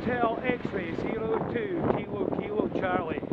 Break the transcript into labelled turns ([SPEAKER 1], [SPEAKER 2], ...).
[SPEAKER 1] Hotel X-ray zero two Kilo Kilo Charlie.